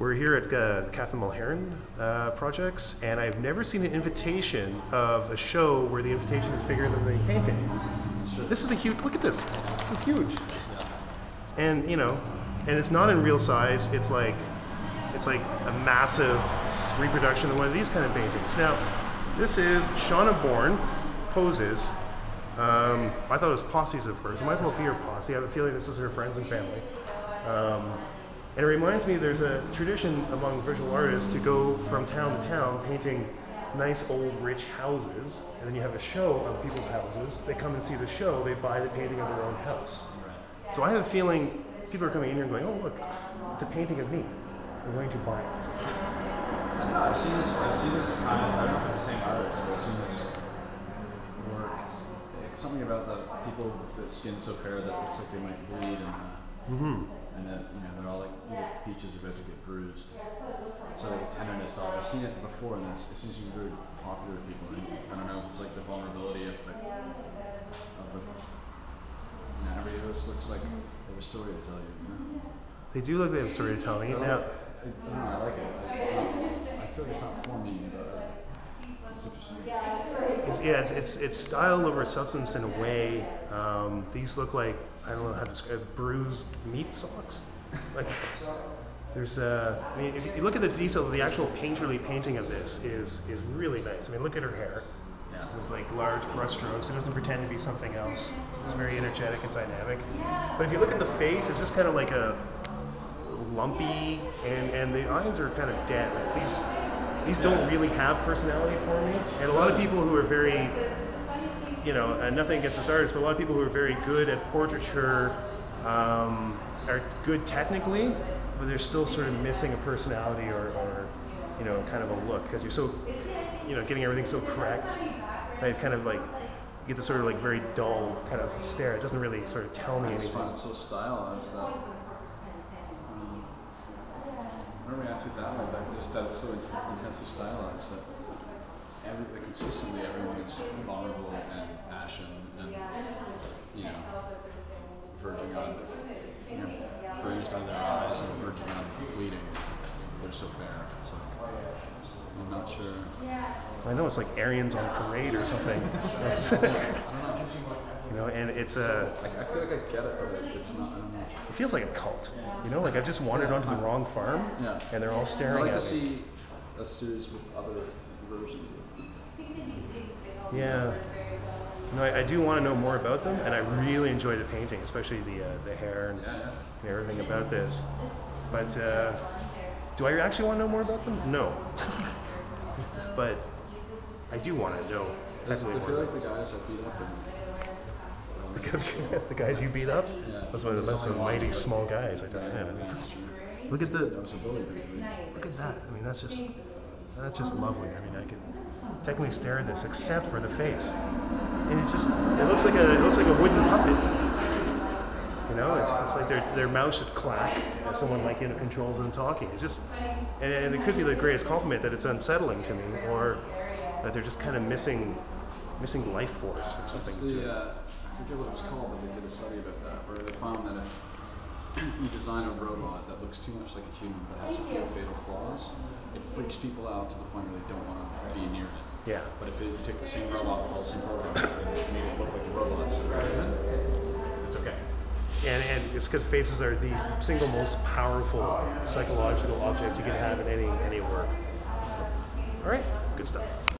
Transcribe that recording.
We're here at uh, Katharine Mulherin uh, Projects, and I've never seen an invitation of a show where the invitation is bigger than the painting. This is a huge. Look at this. This is huge. And you know, and it's not in real size. It's like, it's like a massive reproduction of one of these kind of paintings. Now, this is Shauna Born poses. Um, I thought it was posses at first. It might as well be her posse. I have a feeling this is her friends and family. Um, and it reminds me there's a tradition among visual artists to go from town to town painting nice old rich houses. And then you have a show of people's houses. They come and see the show, they buy the painting of their own house. So I have a feeling people are coming in here and going, oh, look, it's a painting of me. I'm going to buy it. I've seen this. I've seen this kind of. I don't know if it's the same artist, but I've seen this work. It's something about the people with the skin so fair that it looks like they might bleed, and uh, and that you know they're all like little peaches about to get bruised. So like tenderness. All I've seen it before, and it's, it seems to be very popular with people. And I don't know. if It's like the vulnerability of the of the. You know, everybody else looks like they have a story to tell you. you know? They do look like they have a story to tell me. Now, I, I don't know, I like it. It's not, I feel like it's not for me, but uh, it's interesting. Yeah, it's, it's, it's style over substance in a way. Um, these look like I don't know how to describe bruised meat socks. Like there's a. I mean, if you look at the detail, the actual painterly painting of this is is really nice. I mean, look at her hair. Yeah. was like large brush strokes. It doesn't pretend to be something else. It's very energetic and dynamic. But if you look at the face, it's just kind of like a lumpy, and, and the eyes are kind of dead. Like these these don't really have personality for me. And a lot of people who are very, you know, uh, nothing against this artist, but a lot of people who are very good at portraiture um, are good technically, but they're still sort of missing a personality or, or you know, kind of a look because you're so, you know, getting everything so correct. it kind of like you get this sort of like very dull kind of stare. It doesn't really sort of tell me I anything. find it so stylized that. To it that way, but just that it's so int- intensely stylized that every, like consistently everyone is vulnerable and ashen and, you know, verging on, you know, bruised on their eyes and verging on bleeding. They're so fair. It's like, I'm not sure. I know it's like Aryans on parade or something. It's- you know, and it's a. I, I feel like I get it, but it- it's not. I don't know. It feels like a cult. You know, like I've just wandered onto the wrong farm, Yeah. and they're all staring. At it. I'd staring like to me. see a series with other versions of them. Yeah. No, I, I do want to know more about them, and I really enjoy the painting, especially the uh, the hair and, Yeah, yeah. and everything about this. But uh, do I actually want to know more about them? No. but I do want to know. Does, technically I feel like the guys that beat up and because the guys you beat up, that's one of the most mighty small guys. I you. yeah, Yeah. that's true. Look at That the was a bully basically. look at that. I mean, that's just that's just lovely. I mean, I could technically stare at this, except for the face, and it's just it looks like a it looks like a wooden puppet. You know, it's, it's like their their mouth should clack as someone like you know controls them talking. It's just and, and it could be the greatest compliment that it's unsettling to me, or that they're just kind of missing missing life force or something. the uh, forget what it's called, but they did a study about that where they found that if you design a robot that looks too much like a human but has a few fatal flaws, it freaks people out to the point where they don't want to be near it. Yeah. But if it, you take the same robot with all the same programs and make it look like a robot, so it's okay. And, and it's because faces are the single most powerful psychological object you can have in any any work. All right, good stuff.